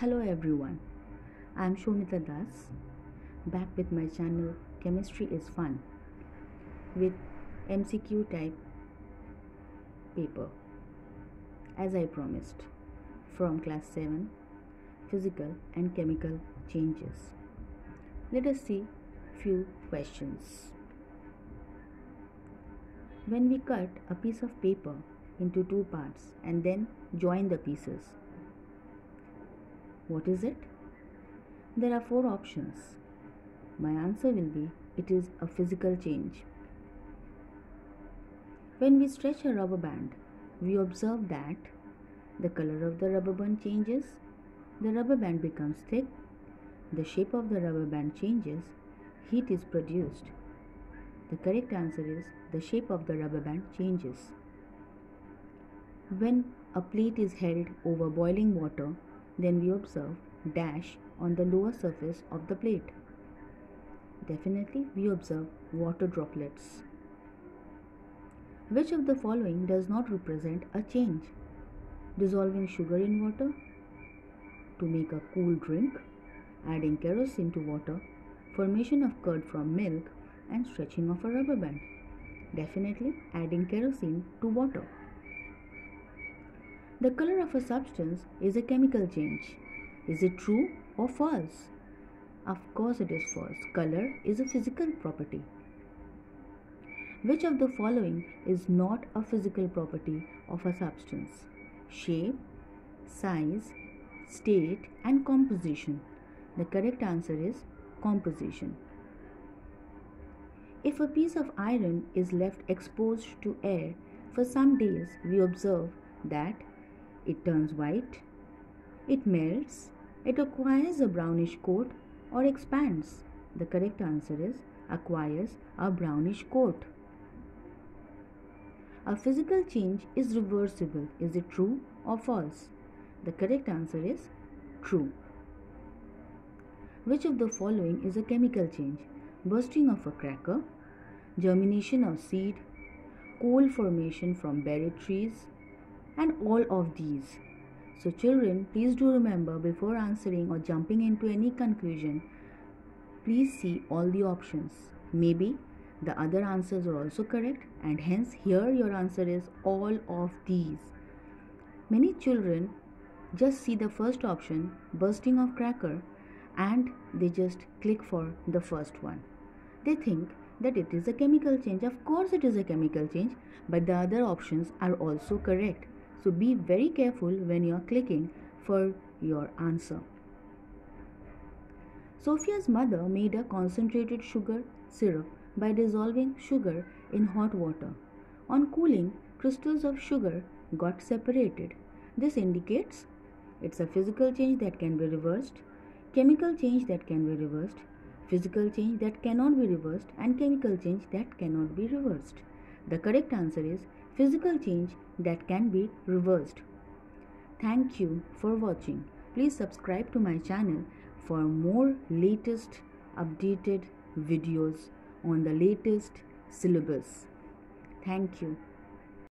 Hello everyone, I am Soumita Das, back with my channel Chemistry is Fun with MCQ type paper as I promised from class 7 physical and chemical changes. Let us see few questions. When we cut a piece of paper into two parts and then join the pieces, what is it? There are four options. My answer will be it is a physical change. When we stretch a rubber band, we observe that the color of the rubber band changes, the rubber band becomes thick, the shape of the rubber band changes, heat is produced. The correct answer is the shape of the rubber band changes. When a plate is held over boiling water, then we observe dash on the lower surface of the plate. Definitely we observe water droplets. Which of the following does not represent a change? Dissolving sugar in water to make a cool drink, adding kerosene to water, formation of curd from milk, and stretching of a rubber band. Definitely adding kerosene to water. The color of a substance is a chemical change. Is it true or false? Of course, it is false. Color is a physical property. Which of the following is not a physical property of a substance? Shape, size, state, and composition. The correct answer is composition. If a piece of iron is left exposed to air for some days, we observe that it turns white, it melts, it acquires a brownish coat or expands. The correct answer is acquires a brownish coat. A physical change is reversible. Is it true or false? The correct answer is true. Which of the following is a chemical change? Bursting of a cracker, germination of seed, coal formation from buried trees, and all of these. So, children, please do remember before answering or jumping into any conclusion, please see all the options. Maybe the other answers are also correct, and hence, here your answer is all of these. Many children just see the first option, bursting of cracker, and they just click for the first one. They think that it is a chemical change. Of course, it is a chemical change, but the other options are also correct. So be very careful when you are clicking for your answer. Sophia's mother made a concentrated sugar syrup by dissolving sugar in hot water. On cooling, crystals of sugar got separated. This indicates it's a physical change that can be reversed, chemical change that can be reversed, physical change that cannot be reversed, and chemical change that cannot be reversed. The correct answer is physical change that can be reversed. Thank you for watching. Please subscribe to my channel for more latest updated videos on the latest syllabus. Thank you.